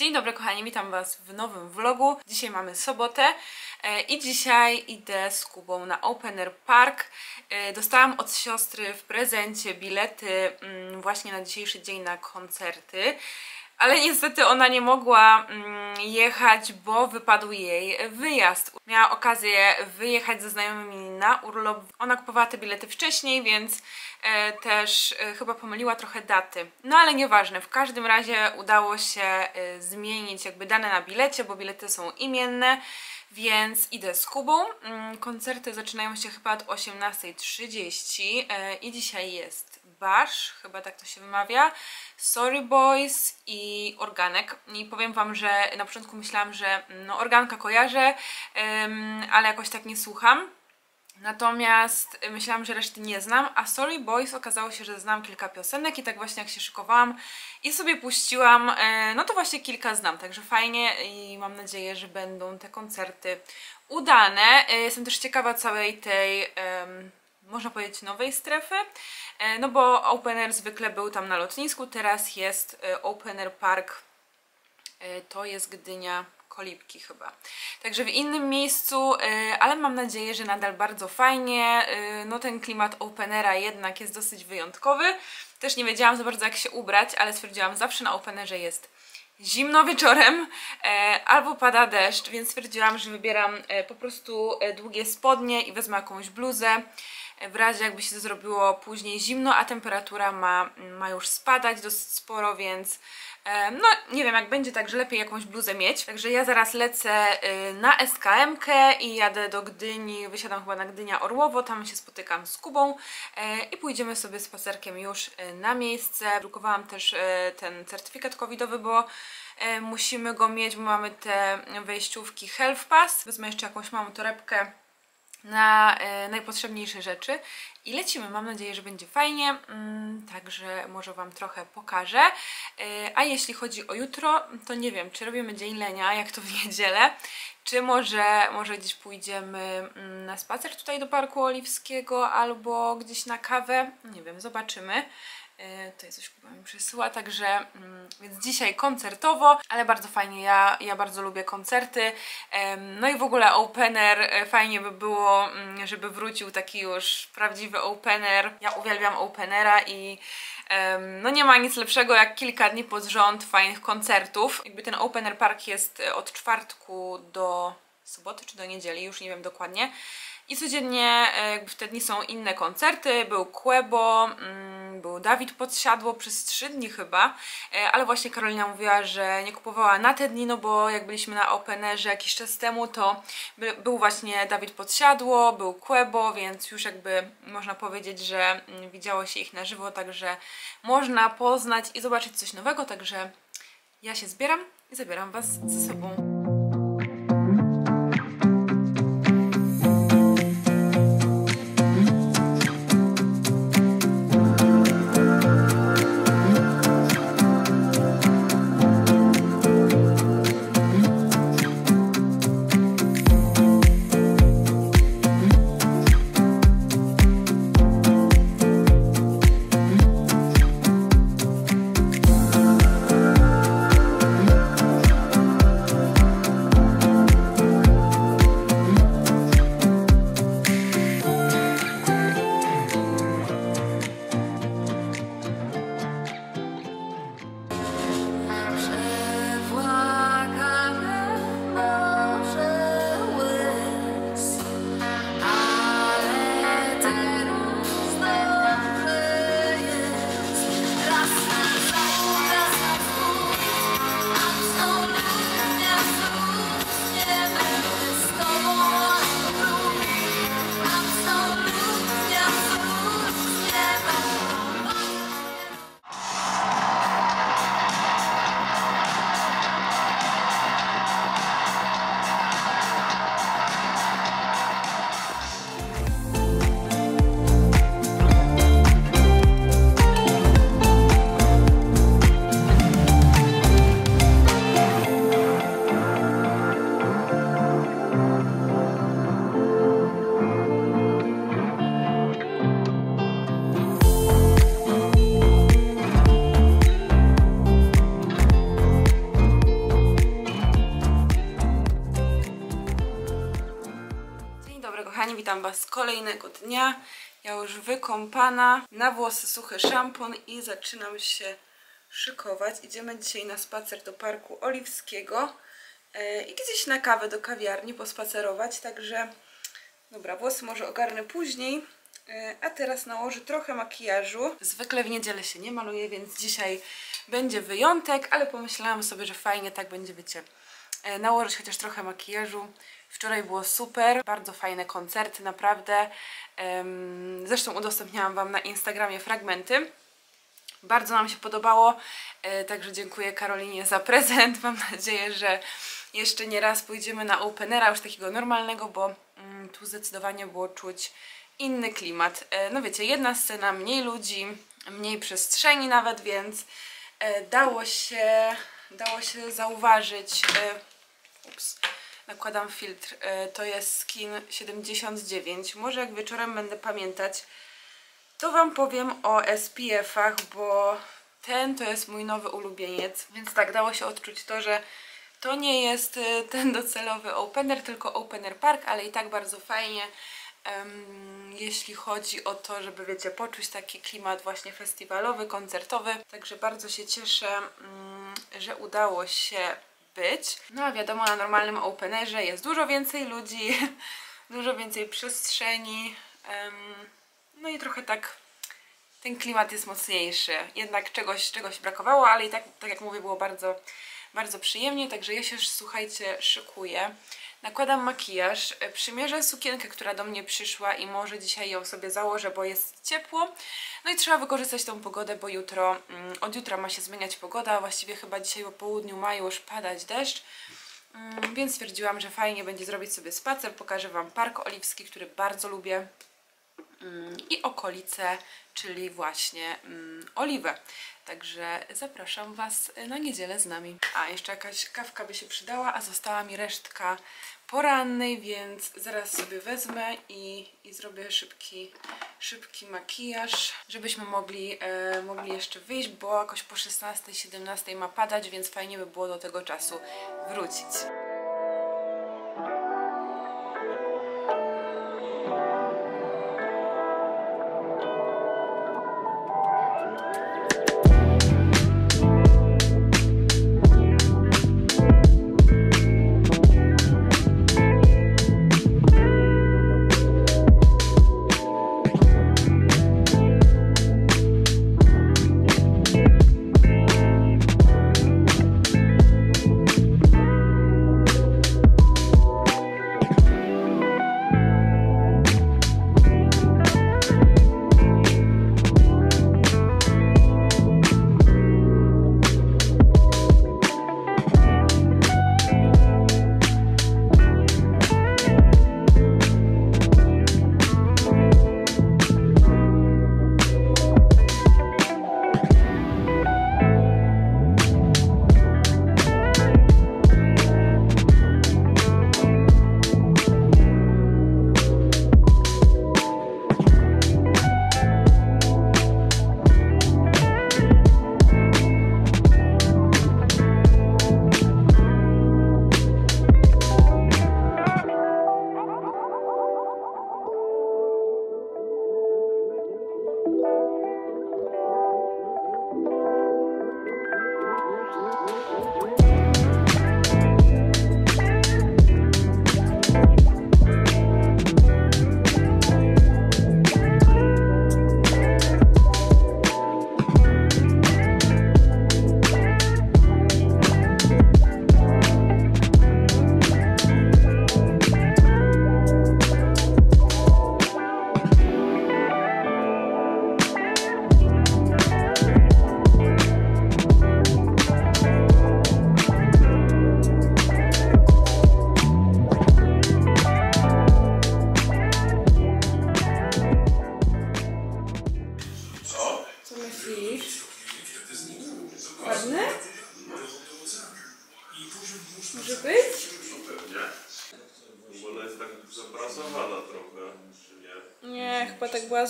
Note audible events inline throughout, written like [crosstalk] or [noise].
Dzień dobry kochani, witam Was w nowym vlogu. Dzisiaj mamy sobotę e, i dzisiaj idę z Kubą na Open Air Park. E, dostałam od siostry w prezencie bilety mm, właśnie na dzisiejszy dzień na koncerty. Ale niestety ona nie mogła mm, jechać, bo wypadł jej wyjazd. Miała okazję wyjechać ze znajomymi na urlop. Ona kupowała te bilety wcześniej, więc e, też e, chyba pomyliła trochę daty. No ale nieważne, w każdym razie udało się e, zmienić jakby dane na bilecie, bo bilety są imienne. Więc idę z Kubą. Mm, koncerty zaczynają się chyba od 18.30 e, i dzisiaj jest Bash, chyba tak to się wymawia, Sorry Boys i Organek. I powiem Wam, że na początku myślałam, że no, Organka kojarzę, ale jakoś tak nie słucham. Natomiast myślałam, że reszty nie znam, a Sorry Boys okazało się, że znam kilka piosenek i tak właśnie jak się szykowałam i sobie puściłam, e, no to właśnie kilka znam, także fajnie i mam nadzieję, że będą te koncerty udane. E, jestem też ciekawa całej tej, można powiedzieć, nowej strefy, e, no bo Open Air zwykle był tam na lotnisku, teraz jest Open Air Park, to jest Gdynia kolibki chyba. Także w innym miejscu, ale mam nadzieję, że nadal bardzo fajnie. No ten klimat openera jednak jest dosyć wyjątkowy. Też nie wiedziałam za bardzo jak się ubrać, ale stwierdziłam zawsze na openerze jest zimno wieczorem e, albo pada deszcz, więc stwierdziłam, że wybieram e, po prostu e, długie spodnie i wezmę jakąś bluzę w razie jakby się zrobiło później zimno, a temperatura ma, ma już spadać dosyć sporo, więc no nie wiem, jak będzie tak, że lepiej jakąś bluzę mieć. Także ja zaraz lecę y, na SKM-kę i jadę do Gdyni, wysiadam chyba na Gdynia Orłowo, tam się spotykam z Kubą e, i pójdziemy sobie spacerkiem już y, na miejsce. Drukowałam też y, ten certyfikat covidowy, bo e, musimy go mieć, bo mamy te wejściówki Health Pass. Wezmę jeszcze jakąś małą torebkę na e, najpotrzebniejsze rzeczy i lecimy. Mam nadzieję, że będzie fajnie, mm, także może Wam trochę pokażę. E, a jeśli chodzi o jutro, to nie wiem, czy robimy dzień lenia, jak to w [laughs] niedzielę, czy może, może gdzieś pójdziemy mm, na spacer tutaj do Parku Oliwskiego albo gdzieś na kawę. Nie wiem, zobaczymy. E, tutaj coś Kuba mi przysyła, także mm, więc dzisiaj koncertowo, ale bardzo fajnie, ja, ja bardzo lubię koncerty, no i w ogóle opener, e, fajnie by było, mm, żeby wrócił taki już prawdziwy opener, ja uwielbiam openera i no nie ma nic lepszego jak kilka dni pod rząd fajnych koncertów, jakby ten opener park jest e, od czwartku do soboty czy do niedzieli, już nie wiem dokładnie, i codziennie jakby w te dni są inne koncerty, był Quebo, mm, był Dawid Podsiadło przez trzy dni chyba, e, ale właśnie Karolina mówiła, że nie kupowała na te dni, no bo jak byliśmy na Openerze jakiś czas temu, to był właśnie Dawid Podsiadło, był Quebo, więc już jakby można powiedzieć, że mm, widziało się ich na żywo, także można poznać i zobaczyć coś nowego, także ja się zbieram i zabieram Was ze sobą. Kochani, witam Was kolejnego dnia. Ja już wykąpana, na włosy suchy szampon i zaczynam się szykować. Idziemy dzisiaj na spacer do Parku Oliwskiego e, i gdzieś na kawę do kawiarni pospacerować, także dobra, włosy może ogarnę później. E, A teraz nałożę trochę makijażu. Zwykle w niedzielę się nie maluję, więc dzisiaj będzie wyjątek, ale pomyślałam sobie, że fajnie tak będzie, wiecie, e, nałożyć chociaż trochę makijażu. Wczoraj było super, bardzo fajne koncerty, naprawdę. Zresztą udostępniałam Wam na Instagramie fragmenty. Bardzo nam się podobało, e, także dziękuję Karolinie za [laughs] prezent. Mam nadzieję, że jeszcze nie raz pójdziemy na openera, już takiego normalnego, bo mm, tu zdecydowanie było czuć inny klimat. E, No wiecie, jedna scena, mniej ludzi, mniej przestrzeni nawet, więc e, dało się, dało się zauważyć. Ups, nakładam filtr. e, To jest skin 79. Może jak wieczorem będę pamiętać, to Wam powiem o SPF-ach, bo ten to jest mój nowy ulubieniec, więc tak dało się odczuć to, że to nie jest y, ten docelowy opener, tylko opener park, ale i tak bardzo fajnie, jeśli chodzi o to, żeby wiecie, poczuć taki klimat właśnie festiwalowy, koncertowy. Także bardzo się cieszę, mm, że udało się być. No a wiadomo, na normalnym openerze jest dużo więcej ludzi, [laughs] dużo więcej przestrzeni. no i trochę tak ten klimat jest mocniejszy. Jednak czegoś, czegoś brakowało, ale i tak, tak jak mówię, było bardzo, bardzo przyjemnie. Także ja się, słuchajcie, szykuję. Nakładam makijaż, e, przymierzę sukienkę, która do mnie przyszła i może dzisiaj ją sobie założę, bo jest ciepło. No i trzeba wykorzystać tą pogodę, bo jutro, mm, od jutra ma się zmieniać pogoda, właściwie chyba dzisiaj po południu ma już padać deszcz. Mm, Więc stwierdziłam, że fajnie będzie zrobić sobie spacer. Pokażę Wam Park Oliwski, który bardzo lubię i okolice, czyli właśnie mm, Oliwę. Także zapraszam Was na niedzielę z nami. A, jeszcze jakaś kawka by się przydała, a została mi resztka porannej, więc zaraz sobie wezmę i, i zrobię szybki, szybki makijaż, żebyśmy mogli, e, mogli jeszcze wyjść, bo jakoś po 16-17 ma padać, więc fajnie by było do tego czasu wrócić.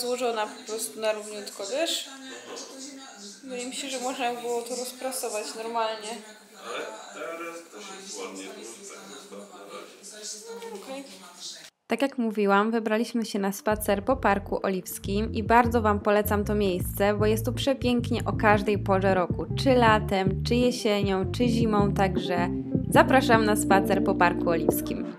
Złożona po prostu na równiutko, wiesz? Wydaje mi się, że można by było to rozprasować normalnie. Ale teraz też jest ładnie. Tak jak mówiłam, wybraliśmy się na spacer po Parku Oliwskim i bardzo Wam polecam to miejsce, bo jest tu przepięknie o każdej porze roku, czy latem, czy jesienią, czy zimą, także zapraszam na spacer po Parku Oliwskim.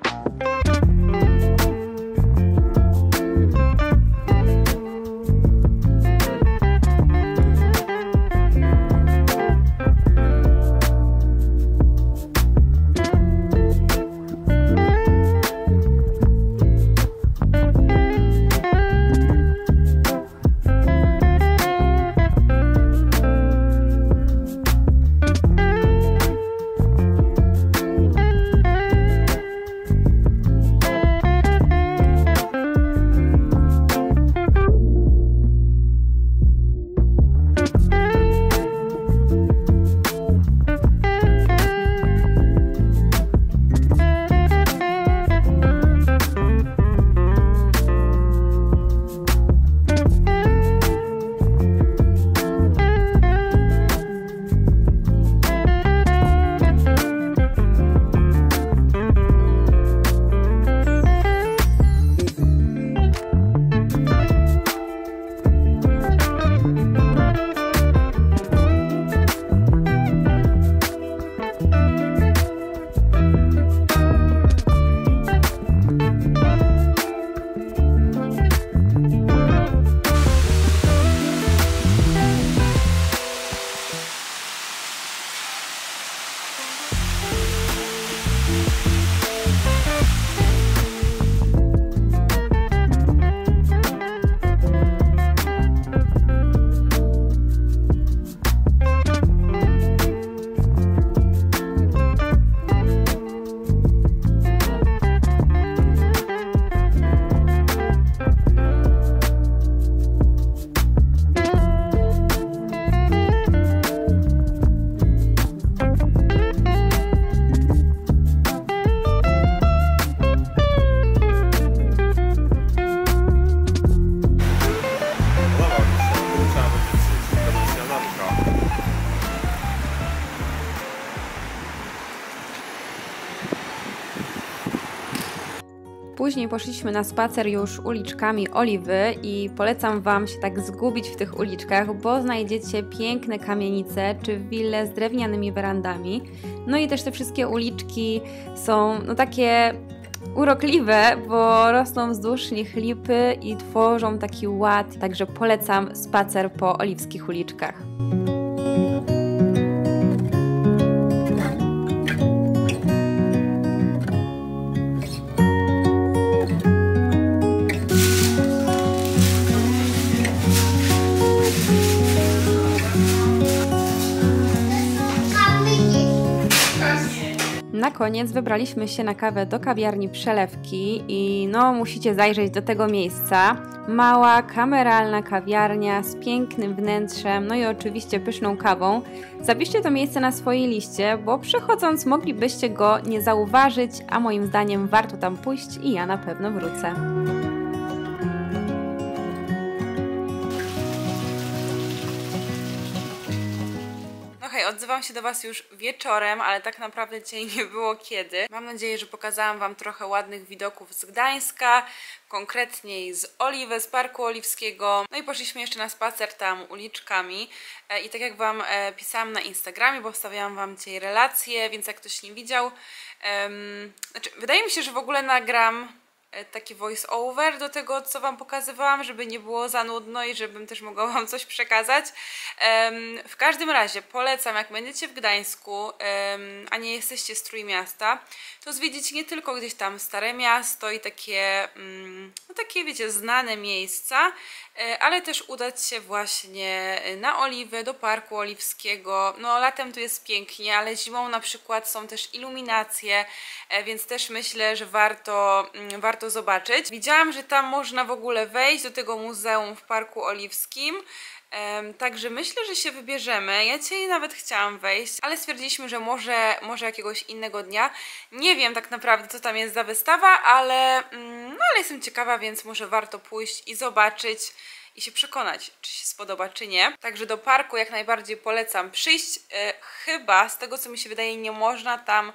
Poszliśmy na spacer już uliczkami Oliwy i polecam Wam się tak zgubić w tych uliczkach, bo znajdziecie piękne kamienice czy wille z drewnianymi werandami. No i też te wszystkie uliczki są no takie urokliwe, bo rosną wzdłuż nich lipy i tworzą taki ład, także polecam spacer po oliwskich uliczkach. Koniec wybraliśmy się na kawę do kawiarni Przelewki i no musicie zajrzeć do tego miejsca. Mała, kameralna kawiarnia z pięknym wnętrzem, no i oczywiście pyszną kawą. Zapiszcie to miejsce na swojej liście, bo przechodząc moglibyście go nie zauważyć, a moim zdaniem warto tam pójść i ja na pewno wrócę. Odzywam się do Was już wieczorem, ale tak naprawdę dzisiaj nie było kiedy. Mam nadzieję, że pokazałam Wam trochę ładnych widoków z Gdańska, konkretniej z Oliwy, z Parku Oliwskiego. No i poszliśmy jeszcze na spacer tam uliczkami. E, I tak jak Wam e, pisałam na Instagramie, bo wstawiałam Wam dzisiaj relacje, więc jak ktoś nie widział, em, znaczy wydaje mi się, że w ogóle nagram taki voice over do tego, co Wam pokazywałam, żeby nie było za nudno i żebym też mogła Wam coś przekazać. W każdym razie polecam, jak będziecie w Gdańsku, a nie jesteście z Trójmiasta, to zwiedzić nie tylko gdzieś tam Stare Miasto i takie, mm, no takie wiecie, znane miejsca, e, ale też udać się właśnie na Oliwę, do Parku Oliwskiego. No latem tu jest pięknie, ale zimą na przykład są też iluminacje, e, więc też myślę, że warto, mm, zobaczyć. Widziałam, że tam można w ogóle wejść do tego muzeum w Parku Oliwskim. Także myślę, że się wybierzemy. Ja dzisiaj nawet chciałam wejść, ale stwierdziliśmy, że może, może jakiegoś innego dnia. Nie wiem tak naprawdę, co tam jest za wystawa, ale, mm, no, ale jestem ciekawa, więc może warto pójść i zobaczyć. i się przekonać, czy się spodoba, czy nie. Także do parku jak najbardziej polecam przyjść. E, chyba, z tego co mi się wydaje, nie można tam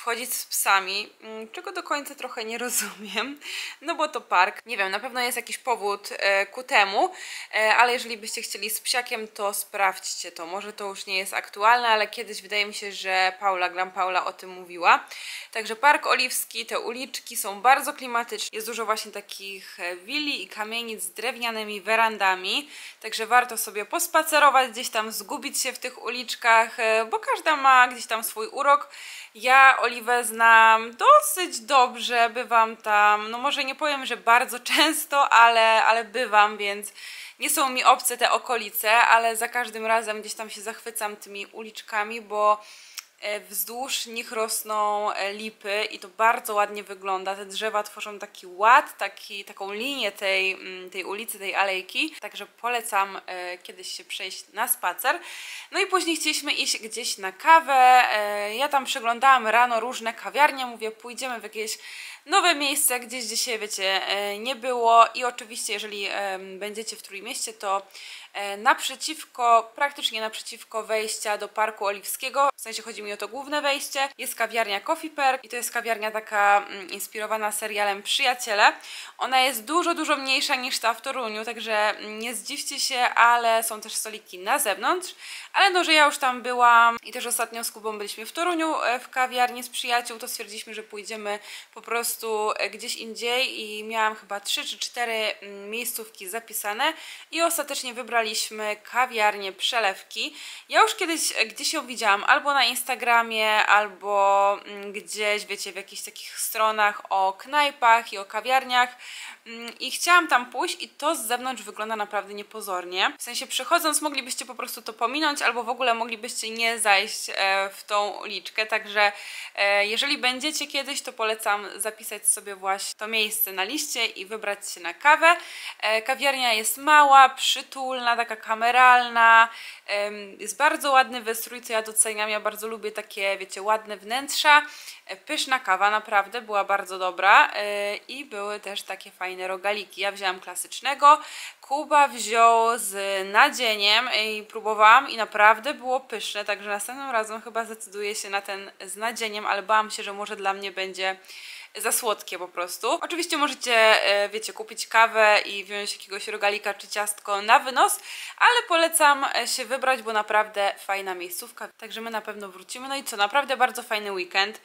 wchodzić z psami, mm, czego do końca trochę nie [laughs] rozumiem, no bo to park. Nie wiem, na pewno jest jakiś powód e, ku temu, e, ale jeżeli byście chcieli z psiakiem, to sprawdźcie to. Może to już nie jest aktualne, ale kiedyś wydaje mi się, że Paula, Gram Paula o tym mówiła. Także Park Oliwski, te uliczki są bardzo klimatyczne. Jest dużo właśnie takich e, willi i kamienic z drewnianymi werandami, także warto sobie pospacerować gdzieś tam, zgubić się w tych uliczkach, bo każda ma gdzieś tam swój urok. Ja Oliwę znam dosyć dobrze, bywam tam, no może nie powiem, że bardzo [laughs] często, ale, ale bywam, więc nie są mi obce te okolice, ale za każdym razem gdzieś tam się zachwycam tymi uliczkami, bo wzdłuż nich rosną e, lipy i to bardzo ładnie wygląda. Te drzewa tworzą taki ład, taki, taką linię tej, mm, tej ulicy, tej alejki. Także polecam e, kiedyś się przejść na spacer. No i później chcieliśmy iść gdzieś na kawę. Ja tam przeglądałam rano różne kawiarnie. Mówię, pójdziemy w jakieś nowe miejsce, gdzieś dzisiaj, wiecie, nie było. I oczywiście, jeżeli będziecie w Trójmieście, to E, naprzeciwko, praktycznie naprzeciwko wejścia do Parku Oliwskiego, w sensie chodzi mi o to główne wejście, jest kawiarnia Coffee Perk i to jest kawiarnia taka mm, inspirowana serialem Przyjaciele. Ona jest dużo, dużo mniejsza niż ta w Toruniu, także nie zdziwcie się, ale są też stoliki na zewnątrz, ale no, że ja już tam byłam i też ostatnio z Kubą byliśmy w Toruniu e, w kawiarni z przyjaciół, to stwierdziliśmy, że pójdziemy po prostu e, gdzieś indziej i miałam chyba 3 czy 4 mm, miejscówki zapisane i ostatecznie wybraliśmy kawiarnię Przelewki. Ja już kiedyś gdzieś ją widziałam albo na Instagramie, albo mm, gdzieś, wiecie, w jakichś takich stronach o knajpach i o kawiarniach mm, i chciałam tam pójść i to z zewnątrz wygląda naprawdę niepozornie. W sensie przechodząc moglibyście po prostu to pominąć, albo w ogóle moglibyście nie zajść e, w tą uliczkę, także e, jeżeli będziecie kiedyś, to polecam zapisać sobie właśnie to miejsce na liście i wybrać się na kawę. E, kawiarnia jest mała, przytulna, taka kameralna, jest bardzo ładny wystrój, co ja doceniam, ja bardzo lubię takie, wiecie, ładne wnętrza, pyszna kawa, naprawdę była bardzo dobra i były też takie fajne rogaliki. Ja wzięłam klasycznego, Kuba wziął z nadzieniem i próbowałam i naprawdę było pyszne, także następnym razem chyba zdecyduję się na ten z nadzieniem, ale bałam się, że może dla mnie będzie za słodkie po prostu. Oczywiście możecie, e, wiecie, kupić kawę i wziąć jakiegoś rogalika czy ciastko na wynos, ale polecam e, się wybrać, bo naprawdę fajna miejscówka, także my na pewno wrócimy. No i co, naprawdę bardzo fajny weekend.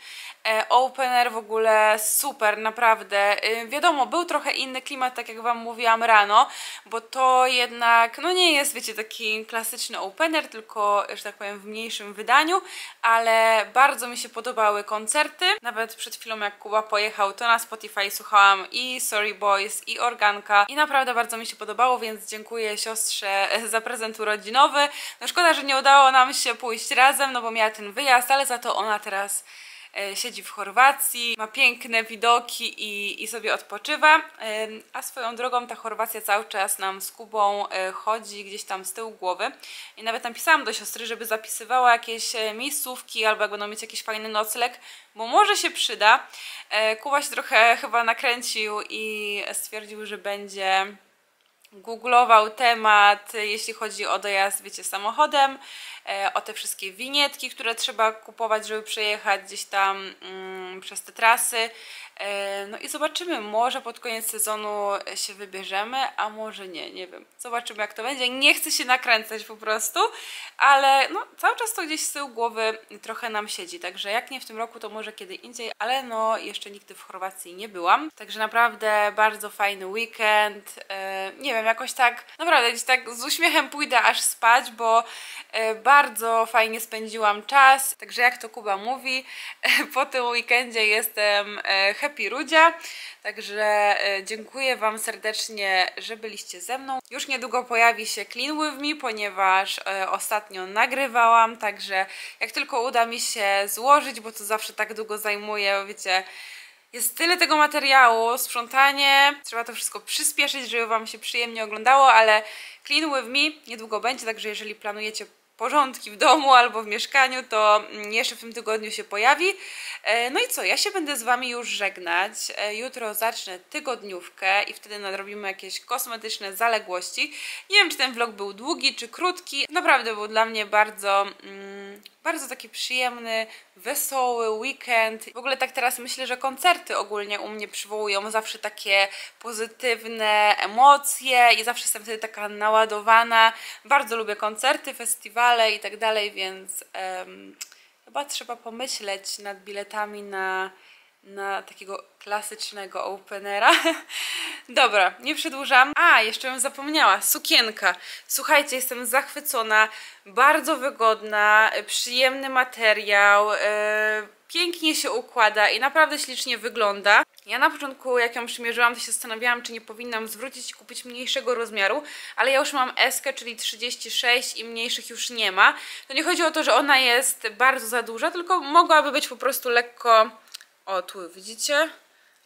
E, opener w ogóle super, naprawdę. Wiadomo, był trochę inny klimat, tak jak Wam mówiłam rano, bo to jednak, no nie jest, wiecie, taki klasyczny opener, tylko, że tak powiem, w mniejszym wydaniu, ale bardzo mi się podobały koncerty. Nawet przed chwilą, jak Kuba pojechał, to na Spotify słuchałam i Sorry Boys, i Organka i naprawdę bardzo mi się podobało, więc dziękuję siostrze [laughs] za prezent urodzinowy. No szkoda, że nie udało nam się pójść razem, no bo miała ten wyjazd, ale za to ona teraz siedzi w Chorwacji, ma piękne widoki i, i sobie odpoczywa, e, a swoją drogą ta Chorwacja cały czas nam z Kubą e, chodzi gdzieś tam z tyłu głowy i nawet napisałam do siostry, żeby zapisywała jakieś miejscówki albo jak będą mieć jakiś fajny nocleg, bo może się przyda. Kuba się trochę chyba nakręcił i stwierdził, że będzie googlował temat, jeśli chodzi o dojazd, wiecie, samochodem, e, o te wszystkie winietki, które trzeba kupować, żeby przejechać gdzieś tam mm, przez te trasy. E, no i zobaczymy, może pod koniec sezonu się wybierzemy, a może nie, nie wiem. Zobaczymy jak to będzie. Nie chcę się nakręcać po prostu, ale no cały czas to gdzieś z tyłu głowy trochę nam siedzi, także jak nie w tym roku, to może kiedy indziej, ale no jeszcze nigdy w Chorwacji nie byłam. Także naprawdę bardzo fajny weekend. E, nie wiem, jakoś tak, naprawdę gdzieś tak z uśmiechem pójdę aż spać, bo e, bardzo fajnie spędziłam czas. Także jak to Kuba mówi, [laughs] po tym weekendzie jestem Happy. Także e, dziękuję Wam serdecznie, że byliście ze mną. Już niedługo pojawi się Clean With Me, ponieważ e, ostatnio nagrywałam, także jak tylko uda mi się złożyć, bo to zawsze tak długo zajmuje, wiecie, jest tyle tego materiału, sprzątanie, trzeba to wszystko przyspieszyć, żeby Wam się przyjemnie oglądało, ale Clean With Me niedługo będzie, także jeżeli planujecie porządki w domu albo w mieszkaniu, to jeszcze w tym tygodniu się pojawi. E, No i co, ja się będę z Wami już żegnać. E, Jutro zacznę tygodniówkę i wtedy nadrobimy jakieś kosmetyczne zaległości. Nie wiem, czy ten vlog był długi, czy krótki. Naprawdę był dla mnie bardzo, mm, bardzo taki przyjemny, wesoły weekend. W ogóle tak teraz myślę, że koncerty ogólnie u mnie przywołują zawsze takie pozytywne emocje i zawsze jestem wtedy taka naładowana. Bardzo lubię koncerty, festiwale i tak dalej, więc em, chyba trzeba pomyśleć nad biletami na, na takiego klasycznego openera. [laughs] Dobra, nie przedłużam. A, jeszcze bym zapomniała, sukienka. Słuchajcie, jestem zachwycona, bardzo wygodna, e, przyjemny materiał, e, pięknie się układa i naprawdę ślicznie wygląda. Ja na początku, jak ją przymierzyłam, to się zastanawiałam, czy nie powinnam zwrócić i kupić mniejszego rozmiaru, ale ja już mam S, czyli 36 i mniejszych już nie ma. To nie chodzi o to, że ona jest bardzo za duża, tylko mogłaby być po prostu lekko, o tu widzicie,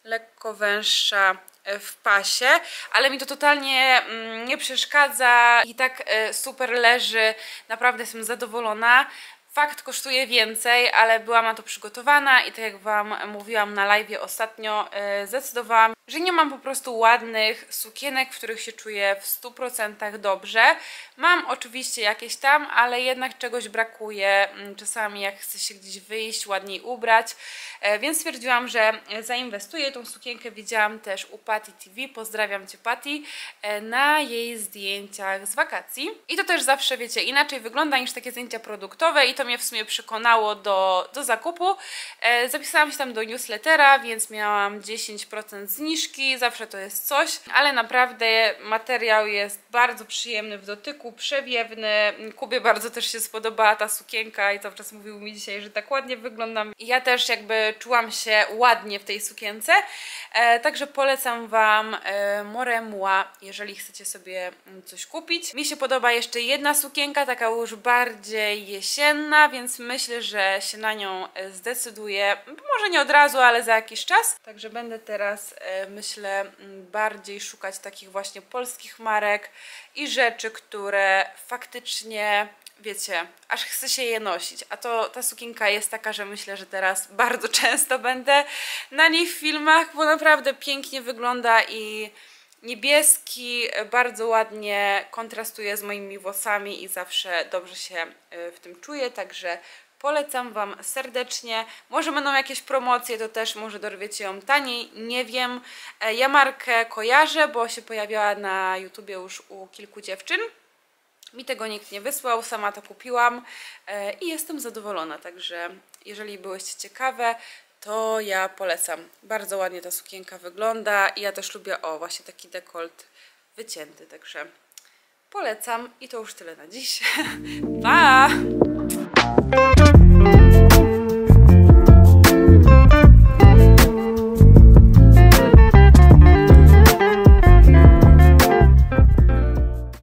lekko węższa e, w pasie, ale mi to totalnie mm, nie przeszkadza i tak e, super leży, naprawdę jestem zadowolona. Fakt kosztuje więcej, ale byłam na to przygotowana i tak jak Wam mówiłam na live ostatnio, e, zdecydowałam, że nie mam po prostu ładnych sukienek, w których się czuję w 100% dobrze. Mam oczywiście jakieś tam, ale jednak czegoś brakuje. Mm, Czasami jak chcę się gdzieś wyjść, ładniej ubrać, E, więc stwierdziłam, że zainwestuję. Tą sukienkę widziałam też u Patty TV, pozdrawiam Cię Patty, e, na jej zdjęciach z wakacji. I to też zawsze, wiecie, inaczej wygląda niż takie zdjęcia produktowe i to mnie w sumie przekonało do, do zakupu. E, zapisałam się tam do newslettera, więc miałam 10% zniżki, zawsze to jest coś, ale naprawdę materiał jest bardzo przyjemny w dotyku, przewiewny. Kubie bardzo też się spodobała ta sukienka i cały czas mówił mi dzisiaj, że tak ładnie wyglądam. I ja też jakby czułam się ładnie w tej sukience, e, także polecam Wam e, Moremua, jeżeli chcecie sobie coś kupić. Mi się podoba jeszcze jedna sukienka, taka już bardziej jesienna, więc myślę, że się na nią zdecyduję. Może nie od razu, ale za jakiś czas. Także będę teraz, myślę, m, bardziej szukać takich właśnie polskich marek i rzeczy, które faktycznie wiecie, aż chce się je nosić. A to ta sukienka jest taka, że myślę, że teraz [laughs] bardzo często będę na niej w filmach, bo naprawdę pięknie wygląda i niebieski bardzo ładnie kontrastuje z moimi włosami i zawsze dobrze się y, w tym czuję, także polecam Wam serdecznie. Może będą jakieś promocje, to też może dorwiecie ją taniej, nie wiem. E, Ja markę kojarzę, bo się pojawiała na YouTubie już u kilku dziewczyn. Mi tego nikt nie wysłał, sama to kupiłam e, i jestem zadowolona, także jeżeli byłyście ciekawe, to ja polecam. Bardzo ładnie ta sukienka wygląda i ja też lubię, o właśnie taki dekolt wycięty, także polecam i to już tyle na dziś. [laughs] pa!